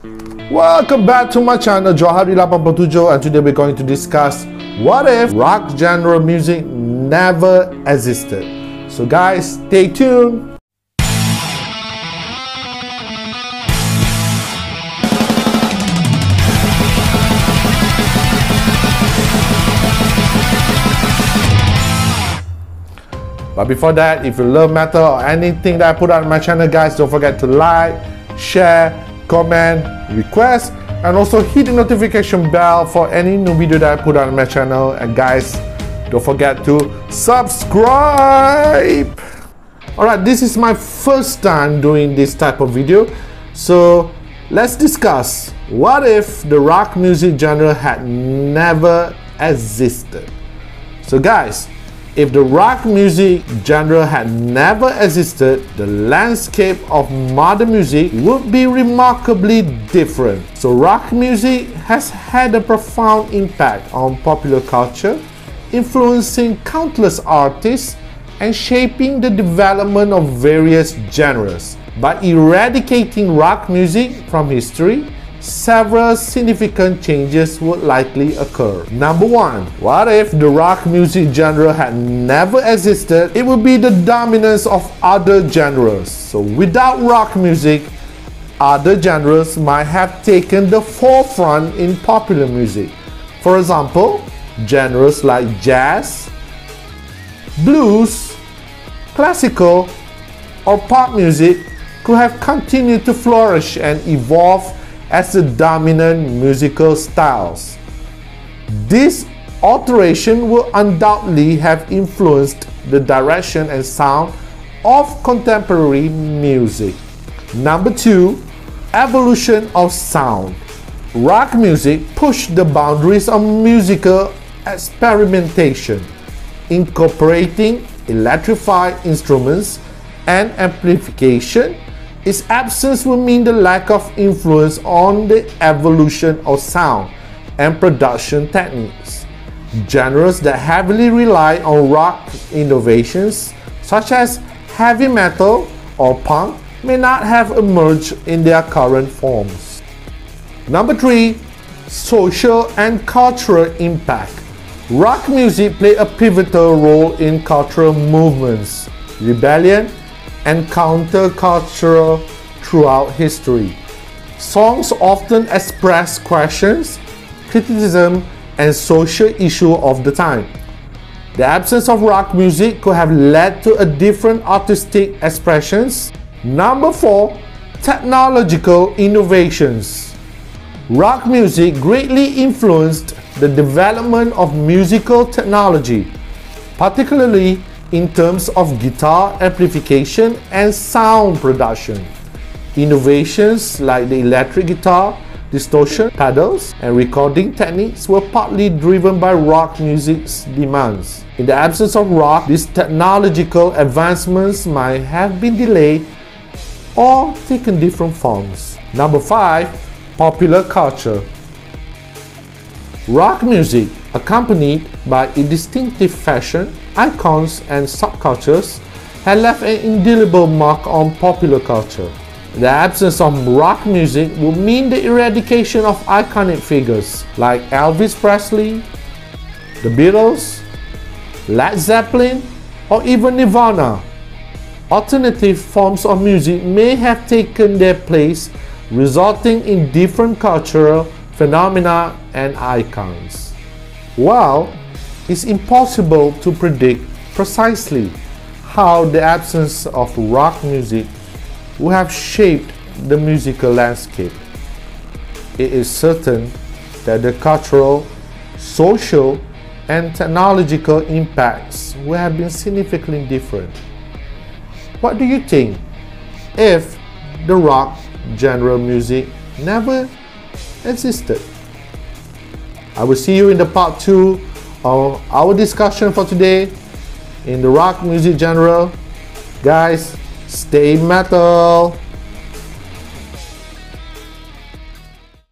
Welcome back to my channel Joehari 87 and today we're going to discuss what if rock genre music never existed. So guys, stay tuned. But before that, if you love metal or anything that I put on my channel, guys, don't forget to like, share, comment, request, and also hit the notification bell for any new video that I put on my channel. And guys, don't forget to subscribe. Alright, this is my first time doing this type of video. So let's discuss what if the rock music genre had never existed. So guys, if the rock music genre had never existed, the landscape of modern music would be remarkably different. So rock music has had a profound impact on popular culture, influencing countless artists and shaping the development of various genres. By eradicating rock music from history, several significant changes would likely occur. Number one, what if the rock music genre had never existed? It would be the dominance of other genres. So without rock music, other genres might have taken the forefront in popular music. For example, genres like jazz, blues, classical, or pop music could have continued to flourish and evolve as the dominant musical styles. This alteration will undoubtedly have influenced the direction and sound of contemporary music. Number two, evolution of sound. Rock music pushed the boundaries of musical experimentation, incorporating electrified instruments and amplification its absence would mean the lack of influence on the evolution of sound and production techniques. Genres that heavily rely on rock innovations, such as heavy metal or punk, may not have emerged in their current forms. Number 3. Social and cultural impact. Rock music played a pivotal role in cultural movements, rebellion, and countercultural throughout history. Songs often express questions, criticism, and social issue of the time. The absence of rock music could have led to a different artistic expressions. Number 4. Technological innovations. Rock music greatly influenced the development of musical technology, particularly in terms of guitar amplification and sound production. Innovations like the electric guitar, distortion pedals, and recording techniques were partly driven by rock music's demands. In the absence of rock, these technological advancements might have been delayed or taken different forms. Number 5. Popular culture. Rock music, accompanied by a distinctive fashion, icons, and subcultures, had left an indelible mark on popular culture. The absence of rock music would mean the eradication of iconic figures like Elvis Presley, the Beatles, Led Zeppelin, or even Nirvana. Alternative forms of music may have taken their place, resulting in different cultural phenomena and icons. While it's impossible to predict precisely how the absence of rock music would have shaped the musical landscape. It is certain that the cultural, social, and technological impacts would have been significantly different. What do you think if the rock genre music never existed? I will see you in the part 2 of our discussion for today in the rock music genre. Guys, stay metal.